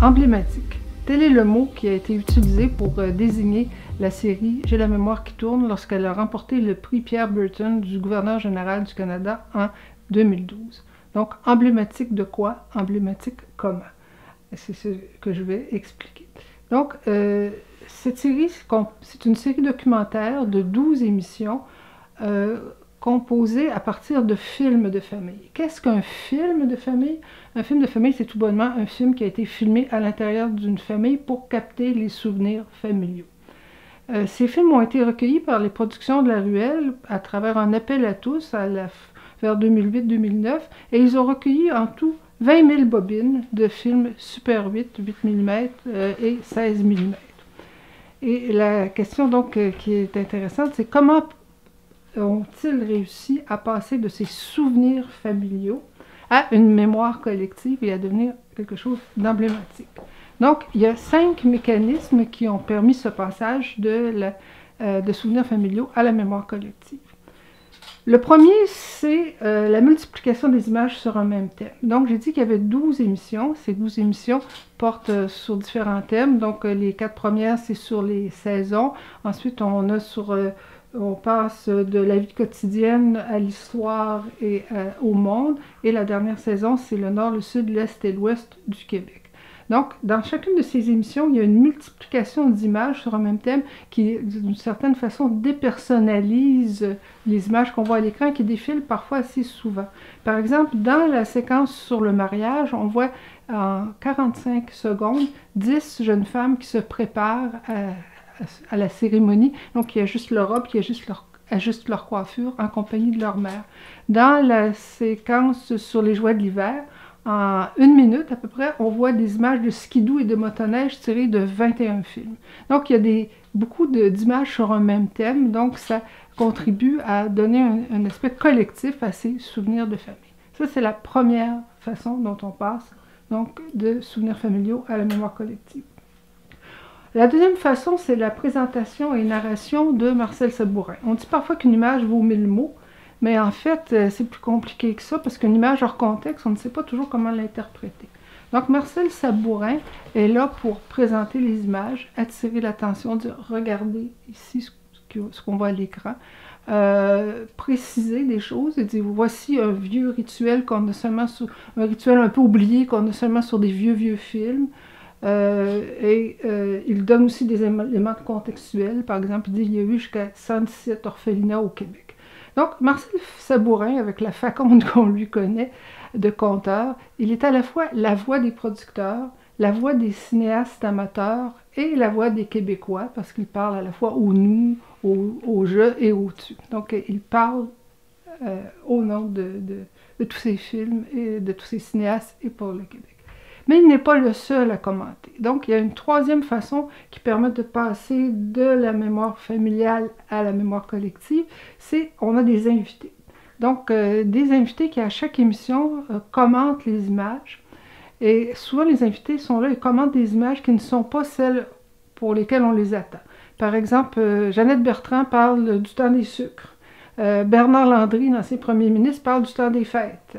Emblématique. Tel est le mot qui a été utilisé pour euh, désigner la série J'ai la mémoire qui tourne lorsqu'elle a remporté le prix Pierre Burton du gouverneur général du Canada en 2012. Donc, emblématique de quoi? Emblématique comment? C'est ce que je vais expliquer. Donc, euh, cette série, c'est une série documentaire de 12 émissions euh, composées à partir de films de famille. Qu'est-ce qu'un film de famille? Un film de famille, c'est tout bonnement un film qui a été filmé à l'intérieur d'une famille pour capter les souvenirs familiaux. Euh, ces films ont été recueillis par les productions de la Ruelle à travers un appel à tous vers 2008-2009 et ils ont recueilli en tout 20 000 bobines de films Super 8, 8 mm et 16 mm. Et la question donc euh, qui est intéressante, c'est comment ont-ils réussi à passer de ces souvenirs familiaux à une mémoire collective et à devenir quelque chose d'emblématique? Donc, il y a cinq mécanismes qui ont permis ce passage de, euh, de souvenirs familiaux à la mémoire collective. Le premier, c'est euh, la multiplication des images sur un même thème. Donc, j'ai dit qu'il y avait 12 émissions. Ces 12 émissions portent euh, sur différents thèmes. Donc, les quatre premières, c'est sur les saisons. Ensuite, on a sur... on passe de la vie quotidienne à l'histoire et au monde. Et la dernière saison, c'est le nord, le sud, l'est et l'ouest du Québec. Donc, dans chacune de ces émissions, il y a une multiplication d'images sur un même thème qui, d'une certaine façon, dépersonnalise les images qu'on voit à l'écran qui défilent parfois assez souvent. Par exemple, dans la séquence sur le mariage, on voit en 45 secondes 10 jeunes femmes qui se préparent à, la cérémonie, donc qui ajustent leur robe, qui ajustent leur ajustent leur coiffure en compagnie de leur mère. Dans la séquence sur les joies de l'hiver, en une minute à peu près, on voit des images de skidoo et de motoneige tirées de 21 films. Donc, il y a des, beaucoup d'images sur un même thème, donc ça contribue à donner un, aspect collectif à ces souvenirs de famille. Ça, c'est la première façon dont on passe donc de souvenirs familiaux à la mémoire collective. La deuxième façon, c'est la présentation et narration de Marcel Sabourin. On dit parfois qu'une image vaut mille mots. Mais en fait, euh, c'est plus compliqué que ça parce qu'une image hors contexte, on ne sait pas toujours comment l'interpréter. Donc, Marcel Sabourin est là pour présenter les images, attirer l'attention, dire regardez ici ce qu'on voit à l'écran, euh, préciser des choses et dire voici un vieux rituel qu'on a seulement sur un rituel un peu oublié qu'on a seulement sur des vieux vieux films. Euh, et il donne aussi des éléments contextuels. Par exemple, il dit il y a eu jusqu'à 117 orphelinats au Québec. Donc, Marcel Sabourin, avec la faconde qu'on lui connaît de conteur, il est à la fois la voix des producteurs, la voix des cinéastes amateurs et la voix des Québécois, parce qu'il parle à la fois au nous, au, je et au tu. Donc, il parle euh, au nom de, de, tous ces films et de tous ces cinéastes et pour le Québec. Mais il n'est pas le seul à commenter. Donc, il y a une troisième façon qui permet de passer de la mémoire familiale à la mémoire collective, c'est on a des invités. Donc, euh, des invités qui, à chaque émission, euh, commentent les images. Et souvent, les invités sont là et commentent des images qui ne sont pas celles pour lesquelles on les attend. Par exemple, euh, Jeannette Bertrand parle du temps des sucres. Bernard Landry, dans ses premiers ministres, parle du temps des fêtes.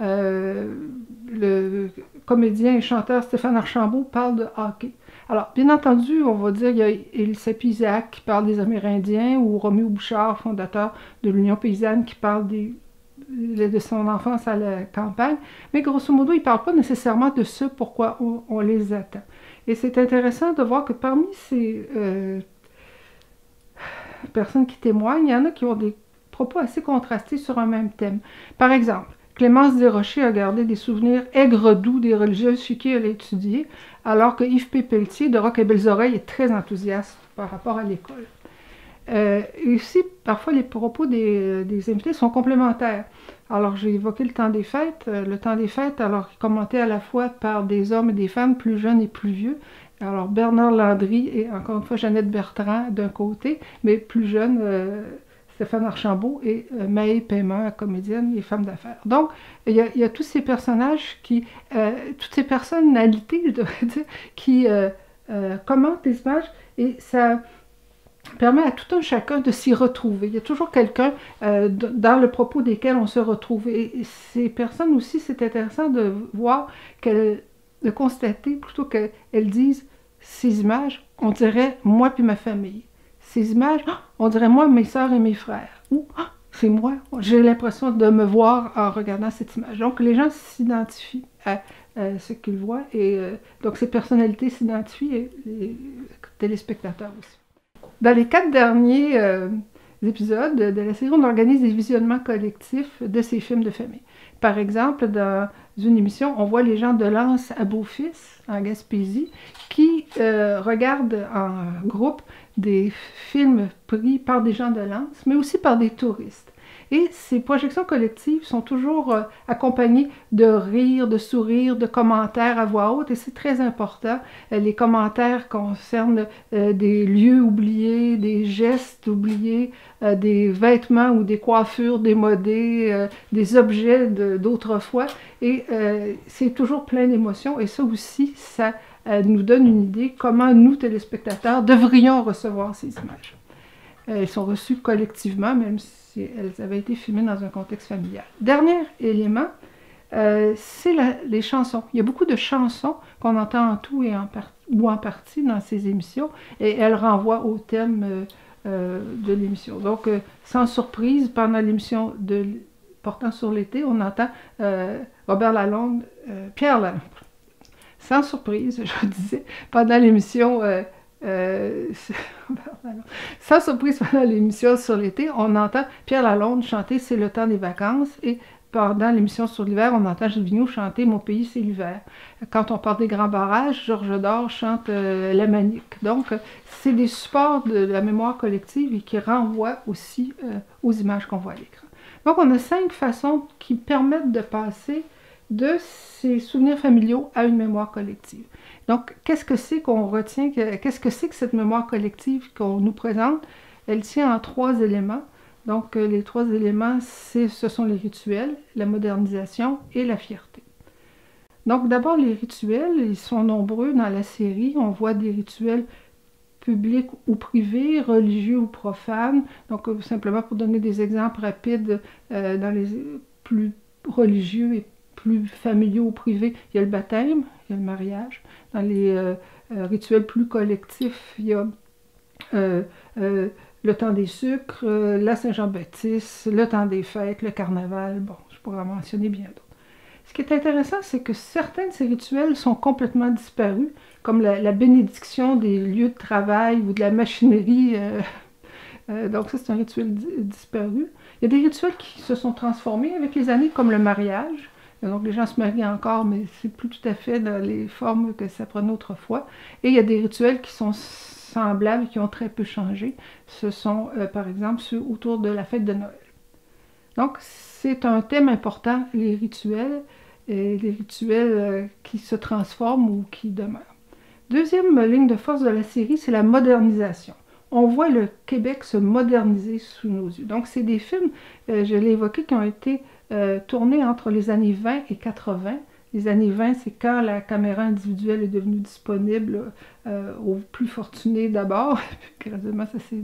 Le comédien et chanteur Stéphane Archambault parle de hockey. Alors, bien entendu, on va dire, il y a Elsa Isaac qui parle des Amérindiens ou Roméo Bouchard, fondateur de l'Union paysanne, qui parle de son enfance à la campagne. Mais grosso modo, il ne parle pas nécessairement de ce pourquoi on, les attend. Et c'est intéressant de voir que parmi ces euh, personnes qui témoignent, il y en a qui ont des propos assez contrastés sur un même thème. Par exemple, Clémence Desrochers a gardé des souvenirs aigres-doux des religieuses chez qui elle a étudié, alors que Yves P. Pelletier de Rock et Belles Oreilles est très enthousiaste par rapport à l'école. Euh, ici, parfois, les propos des, invités sont complémentaires. Alors, j'ai évoqué le temps des fêtes. Euh, le temps des fêtes, alors, commenté à la fois par des hommes et des femmes plus jeunes et plus vieux. Alors, Bernard Landry et encore une fois Jeannette Bertrand d'un côté, mais plus jeunes, euh, Stéphane Archambault et euh, Maë Paiement, comédienne et femme d'affaires. Donc, il y, a, tous ces personnages qui, euh, toutes ces personnalités, je devrais dire, qui euh, commentent les images et ça permet à tout un chacun de s'y retrouver. Il y a toujours quelqu'un dans le propos desquels on se retrouve. Et, ces personnes aussi, c'est intéressant de voir de constater, plutôt qu'elles disent ces images, on dirait moi puis ma famille. Ces images, ah, on dirait moi, mes soeurs et mes frères. Ou ah, c'est moi, j'ai l'impression de me voir en regardant cette image. Donc les gens s'identifient à, ce qu'ils voient et euh, donc ces personnalités s'identifient et les téléspectateurs aussi. Dans les quatre derniers euh, épisodes de la série, on organise des visionnements collectifs de ces films de famille. Par exemple, dans une émission, on voit les gens de Lens à Beaufils, en Gaspésie, qui euh, regardent en groupe des films pris par des gens de Lens, mais aussi par des touristes. Et ces projections collectives sont toujours euh, accompagnées de rires, de sourires, de commentaires à voix haute, et c'est très important. Euh, les commentaires concernent euh, des lieux oubliés, des gestes oubliés, des vêtements ou des coiffures démodées, des objets d'autrefois, et c'est toujours plein d'émotions, et ça aussi, ça nous donne une idée comment nous, téléspectateurs, devrions recevoir ces images. Elles sont reçues collectivement, même si elles avaient été filmées dans un contexte familial. Dernier élément, euh, c'est les chansons. Il y a beaucoup de chansons qu'on entend en tout et en ou en partie dans ces émissions, et elles renvoient au thème euh, euh, de l'émission. Donc, sans surprise, pendant l'émission de portant sur l'été, on entend Robert Lalonde, Pierre Lalonde. Sans surprise, je disais, pendant l'émission euh, sans surprise, pendant l'émission sur l'été, on entend Pierre Lalonde chanter C'est le temps des vacances et pendant l'émission sur l'hiver, on entend Gilles chanter Mon pays, c'est l'hiver. Quand on parle des grands barrages, Georges Dor chante euh, La Manique. Donc, c'est des supports de la mémoire collective et qui renvoient aussi euh, aux images qu'on voit à l'écran. Donc, on a cinq façons qui permettent de passer de ces souvenirs familiaux à une mémoire collective. Donc, qu'est-ce que c'est qu'on retient, qu'est-ce que c'est que cette mémoire collective qu'on nous présente? Elle tient en trois éléments. Donc, euh, les trois éléments, ce sont les rituels, la modernisation et la fierté. Donc, d'abord, les rituels, ils sont nombreux dans la série. On voit des rituels publics ou privés, religieux ou profanes. Donc, euh, simplement pour donner des exemples rapides, euh, dans les plus religieux et plus familiaux ou privés, il y a le baptême, il y a le mariage. Dans les euh, euh, rituels plus collectifs, il y a euh, le temps des sucres, la Saint-Jean-Baptiste, le temps des fêtes, le carnaval. Bon, je pourrais en mentionner bien d'autres. Ce qui est intéressant, c'est que certains de ces rituels sont complètement disparus, comme la, bénédiction des lieux de travail ou de la machinerie. donc ça, c'est un rituel disparu. Il y a des rituels qui se sont transformés avec les années, comme le mariage. Donc les gens se marient encore, mais c'est plus tout à fait dans les formes que ça prenait autrefois. Et il y a des rituels qui sont semblables, qui ont très peu changé. Ce sont euh, par exemple ceux autour de la fête de Noël. Donc c'est un thème important, les rituels, et les rituels euh, qui se transforment ou qui demeurent. Deuxième ligne de force de la série, c'est la modernisation on voit le Québec se moderniser sous nos yeux. Donc, c'est des films, euh, je l'ai évoqué, qui ont été euh, tournés entre les années 20 et 80. Les années 20, c'est quand la caméra individuelle est devenue disponible euh, aux plus fortunés d'abord, puis graduellement ça s'est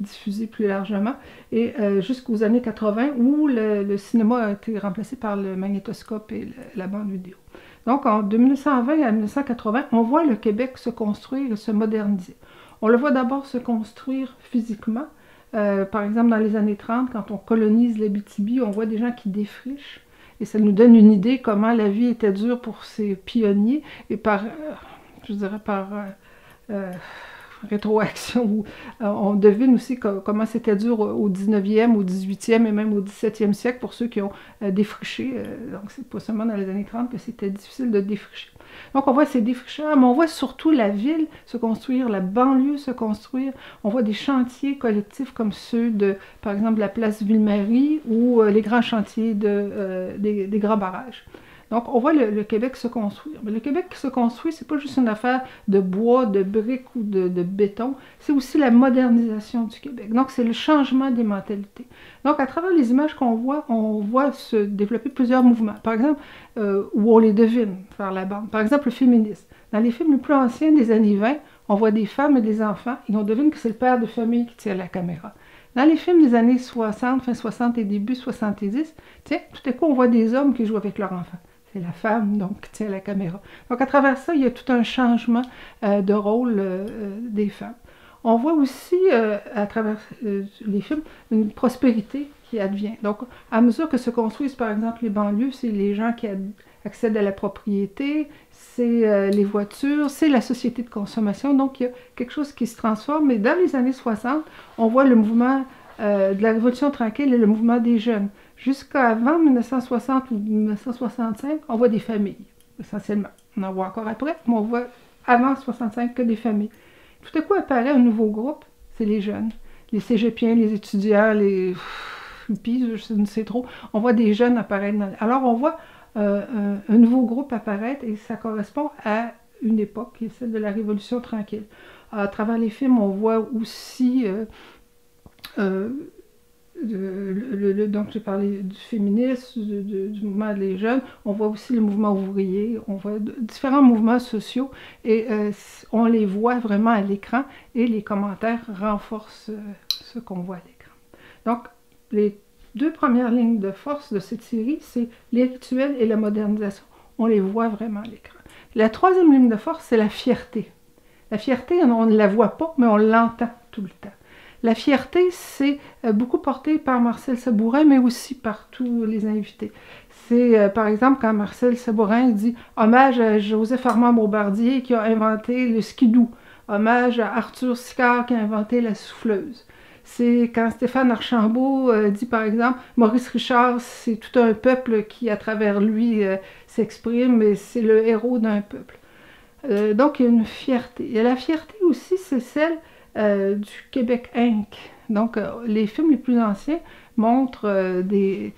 diffusé plus largement, et jusqu'aux années 80 où le, cinéma a été remplacé par le magnétoscope et la bande vidéo. Donc en, de 1920 à 1980, on voit le Québec se construire et se moderniser. On le voit d'abord se construire physiquement. Euh, par exemple, dans les années 30, quand on colonise l'Abitibi, on voit des gens qui défrichent. Et ça nous donne une idée comment la vie était dure pour ces pionniers. Et par, euh, je dirais, par euh, rétroaction où euh, on devine aussi comment c'était dur au 19e, au 18e et même au 17e siècle pour ceux qui ont euh, défriché. Euh, donc, c'est pas seulement dans les années 30 que c'était difficile de défricher. Donc, on voit ces défricheurs, mais on voit surtout la ville se construire, la banlieue se construire. On voit des chantiers collectifs comme ceux de, par exemple, la place Ville-Marie ou les grands chantiers de, des grands barrages. Donc, on voit le, Québec se construire. Mais le Québec qui se construit, c'est pas juste une affaire de bois, de briques ou de, béton, c'est aussi la modernisation du Québec. Donc, c'est le changement des mentalités. Donc, à travers les images qu'on voit, on voit se développer plusieurs mouvements. Par exemple, euh, où on les devine par la bande. Par exemple, le féminisme. Dans les films les plus anciens des années 20, on voit des femmes et des enfants et on devine que c'est le père de famille qui tient la caméra. Dans les films des années 60, fin 60 et début 70, tiens, tout à coup, on voit des hommes qui jouent avec leurs enfants c'est la femme donc qui tient la caméra. Donc à travers ça, il y a tout un changement euh, de rôle euh, euh, des femmes. On voit aussi à travers les films une prospérité qui advient. Donc à mesure que se construisent par exemple les banlieues, c'est les gens qui accèdent à la propriété, c'est les voitures, c'est la société de consommation. Donc il y a quelque chose qui se transforme. Et dans les années 60, on voit le mouvement de la Révolution tranquille et le mouvement des jeunes. Jusqu'à avant 1960 ou 1965, on voit des familles, essentiellement. On en voit encore après, mais on voit avant 1965 que des familles. Tout à coup apparaît un nouveau groupe, c'est les jeunes. Les cégepiens, les étudiants, les hippies, je ne sais trop. On voit des jeunes apparaître. Alors on voit euh, un, nouveau groupe apparaître et ça correspond à une époque qui est celle de la Révolution tranquille. À travers les films, on voit aussi euh, euh, donc j'ai parlé du féminisme, du mouvement des jeunes, on voit aussi le mouvement ouvrier, on voit différents mouvements sociaux et euh, on les voit vraiment à l'écran et les commentaires renforcent euh, ce qu'on voit à l'écran. Donc les deux premières lignes de force de cette série, c'est les rituels et la modernisation. On les voit vraiment à l'écran. La troisième ligne de force, c'est la fierté. La fierté, on ne la voit pas, mais on l'entend tout le temps. La fierté, c'est euh, beaucoup porté par Marcel Sabourin, mais aussi par tous les invités. C'est, euh, par exemple, quand Marcel Sabourin dit « Hommage à Joseph Armand Bombardier qui a inventé le skidoo. Hommage à Arthur Sicard qui a inventé la souffleuse. » C'est quand Stéphane Archambault euh, dit, par exemple, Maurice Richard, c'est tout un peuple qui, à travers lui, s'exprime et c'est le héros d'un peuple. donc, il y a une fierté. Et la fierté aussi, c'est celle euh, du Québec Inc. Donc, euh, les films les plus anciens montrent euh, des,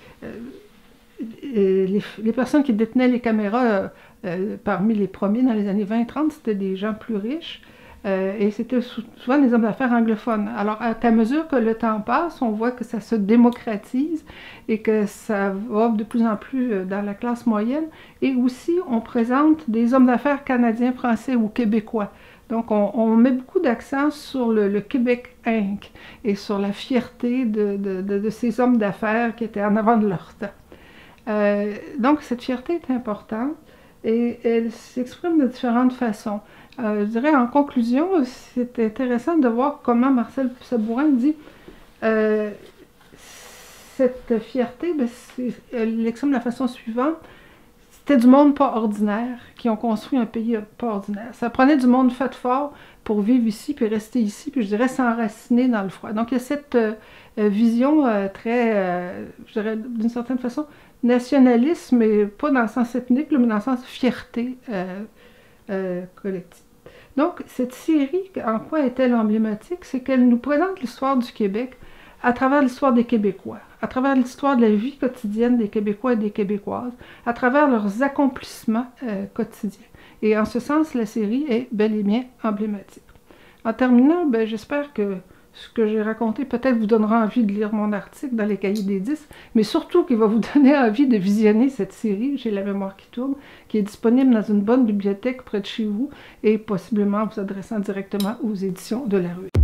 les, personnes qui détenaient les caméras parmi les premiers dans les années 20-30, c'était des gens plus riches. et c'était souvent des hommes d'affaires anglophones. Alors, à, mesure que le temps passe, on voit que ça se démocratise et que ça va de plus en plus dans la classe moyenne. Et aussi, on présente des hommes d'affaires canadiens, français ou québécois. Donc, on, met beaucoup d'accent sur le, Québec Inc. et sur la fierté de, ces hommes d'affaires qui étaient en avant de leur temps. Euh, donc, cette fierté est importante et elle s'exprime de différentes façons. Euh, je dirais en conclusion, c'est intéressant de voir comment Marcel Sabourin dit euh, cette fierté, ben, elle l'exprime de la façon suivante c'était du monde pas ordinaire qui ont construit un pays pas ordinaire. Ça prenait du monde fait fort pour vivre ici, puis rester ici, puis je dirais s'enraciner dans le froid. Donc il y a cette euh, euh, vision euh, très, je dirais d'une certaine façon, nationaliste, mais pas dans le sens ethnique, mais dans le sens fierté collective. Donc cette série, en quoi est-elle emblématique? C'est qu'elle nous présente l'histoire du Québec à travers l'histoire des Québécois, à travers l'histoire de la vie quotidienne des Québécois et des Québécoises, à travers leurs accomplissements euh, quotidiens. Et en ce sens, la série est bel et bien emblématique. En terminant, ben, j'espère que ce que j'ai raconté peut-être vous donnera envie de lire mon article dans les cahiers des 10, mais surtout qu'il va vous donner envie de visionner cette série, J'ai la mémoire qui tourne, qui est disponible dans une bonne bibliothèque près de chez vous et possiblement vous adressant directement aux éditions de la rue.